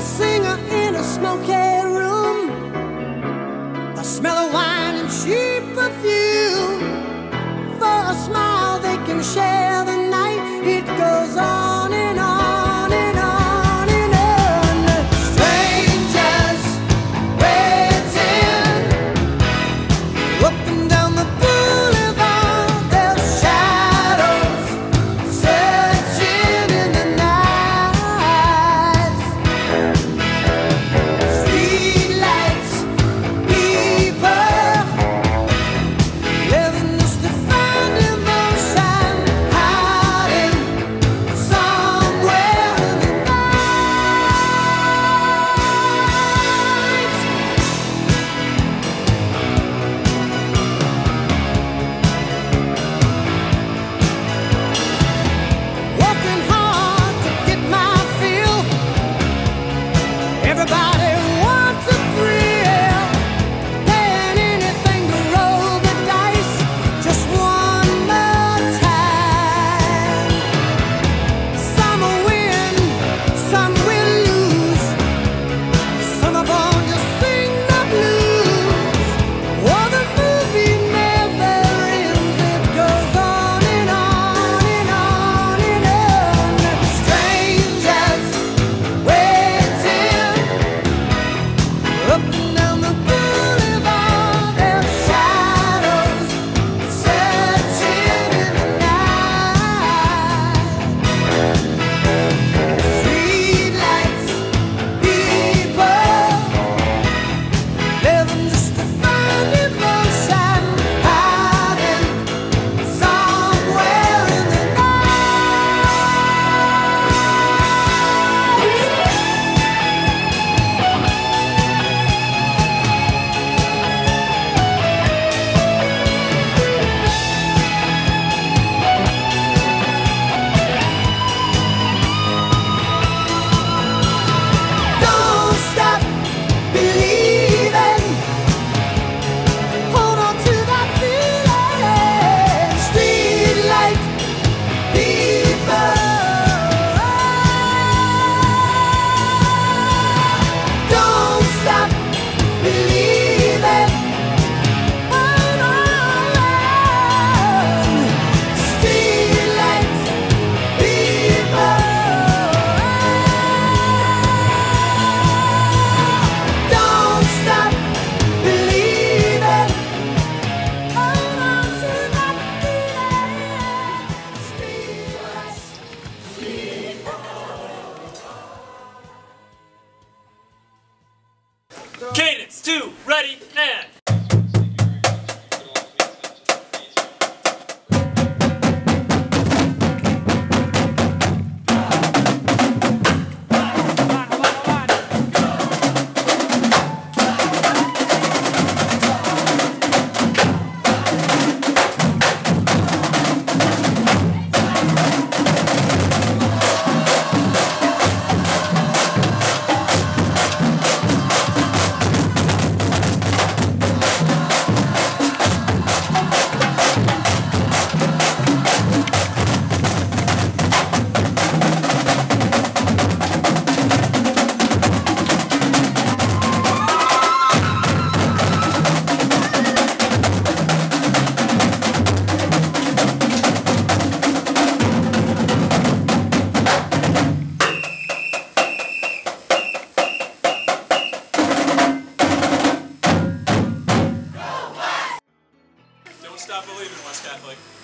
A singer in a smoky room. A smell of wine and cheap perfume. For a smile they can share believe in West Catholic.